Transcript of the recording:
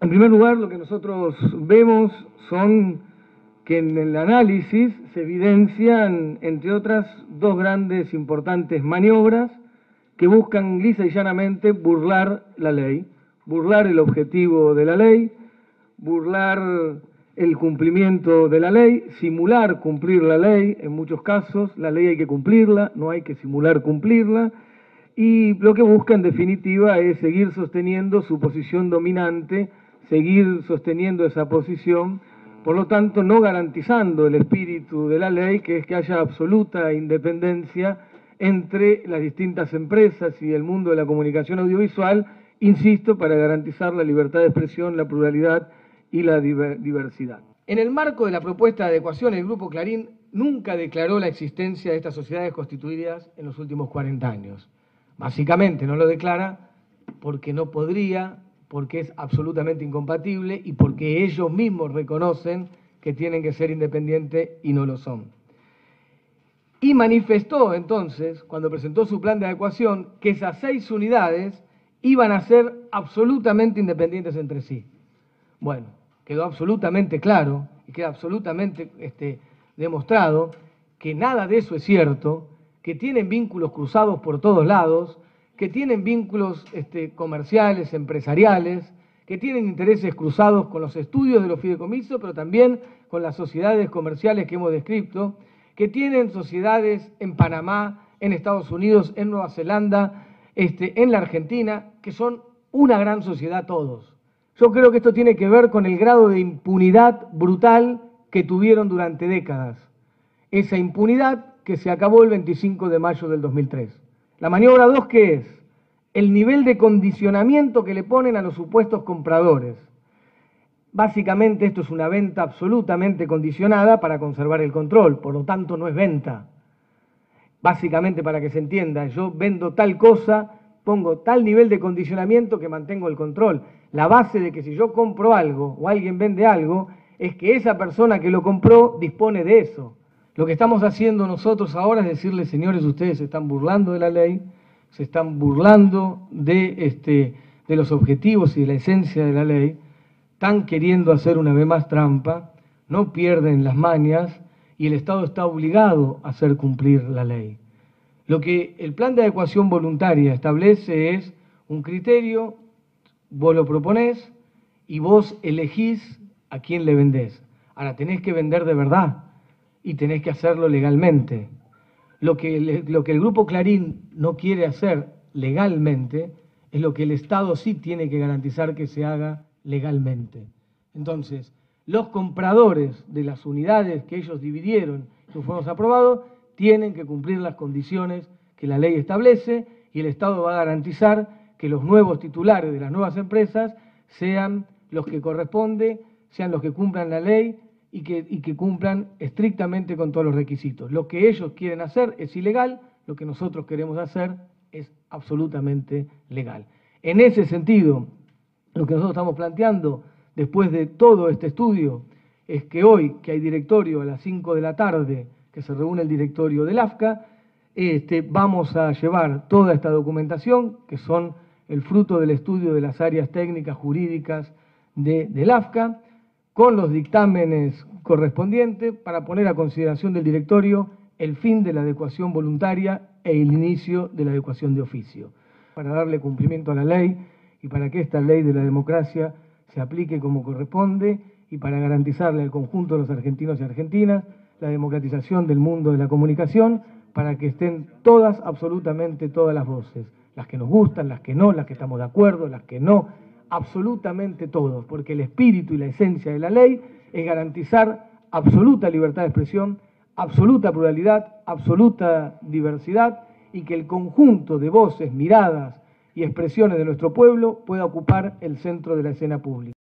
En primer lugar, lo que nosotros vemos son que en el análisis se evidencian, entre otras, dos grandes importantes maniobras que buscan lisa y llanamente burlar la ley, burlar el objetivo de la ley, burlar el cumplimiento de la ley, simular cumplir la ley, en muchos casos la ley hay que cumplirla, no hay que simular cumplirla, y lo que busca en definitiva es seguir sosteniendo su posición dominante, seguir sosteniendo esa posición, por lo tanto no garantizando el espíritu de la ley, que es que haya absoluta independencia entre las distintas empresas y el mundo de la comunicación audiovisual, insisto, para garantizar la libertad de expresión, la pluralidad y la diversidad. En el marco de la propuesta de adecuación, el Grupo Clarín nunca declaró la existencia de estas sociedades constituidas en los últimos 40 años. Básicamente no lo declara porque no podría, porque es absolutamente incompatible y porque ellos mismos reconocen que tienen que ser independientes y no lo son. Y manifestó entonces, cuando presentó su plan de adecuación, que esas seis unidades iban a ser absolutamente independientes entre sí. Bueno, quedó absolutamente claro y queda absolutamente este, demostrado que nada de eso es cierto, que tienen vínculos cruzados por todos lados, que tienen vínculos este, comerciales, empresariales, que tienen intereses cruzados con los estudios de los fideicomisos, pero también con las sociedades comerciales que hemos descrito, que tienen sociedades en Panamá, en Estados Unidos, en Nueva Zelanda, este, en la Argentina, que son una gran sociedad todos. Yo creo que esto tiene que ver con el grado de impunidad brutal que tuvieron durante décadas. Esa impunidad que se acabó el 25 de mayo del 2003. La maniobra 2, ¿qué es? El nivel de condicionamiento que le ponen a los supuestos compradores. Básicamente esto es una venta absolutamente condicionada para conservar el control, por lo tanto no es venta. Básicamente para que se entienda, yo vendo tal cosa, pongo tal nivel de condicionamiento que mantengo el control la base de que si yo compro algo o alguien vende algo, es que esa persona que lo compró dispone de eso. Lo que estamos haciendo nosotros ahora es decirle, señores, ustedes se están burlando de la ley, se están burlando de, este, de los objetivos y de la esencia de la ley, están queriendo hacer una vez más trampa, no pierden las mañas y el Estado está obligado a hacer cumplir la ley. Lo que el plan de adecuación voluntaria establece es un criterio Vos lo proponés y vos elegís a quién le vendés. Ahora tenés que vender de verdad y tenés que hacerlo legalmente. Lo que, lo que el Grupo Clarín no quiere hacer legalmente es lo que el Estado sí tiene que garantizar que se haga legalmente. Entonces, los compradores de las unidades que ellos dividieron sus fondos aprobados tienen que cumplir las condiciones que la ley establece y el Estado va a garantizar que los nuevos titulares de las nuevas empresas sean los que corresponde, sean los que cumplan la ley y que, y que cumplan estrictamente con todos los requisitos. Lo que ellos quieren hacer es ilegal, lo que nosotros queremos hacer es absolutamente legal. En ese sentido, lo que nosotros estamos planteando después de todo este estudio es que hoy, que hay directorio a las 5 de la tarde, que se reúne el directorio del AFCA, este, vamos a llevar toda esta documentación, que son el fruto del estudio de las áreas técnicas jurídicas de, del AFCA, con los dictámenes correspondientes para poner a consideración del directorio el fin de la adecuación voluntaria e el inicio de la adecuación de oficio, para darle cumplimiento a la ley y para que esta ley de la democracia se aplique como corresponde y para garantizarle al conjunto de los argentinos y argentinas la democratización del mundo de la comunicación, para que estén todas, absolutamente todas las voces las que nos gustan, las que no, las que estamos de acuerdo, las que no, absolutamente todos, porque el espíritu y la esencia de la ley es garantizar absoluta libertad de expresión, absoluta pluralidad, absoluta diversidad y que el conjunto de voces, miradas y expresiones de nuestro pueblo pueda ocupar el centro de la escena pública.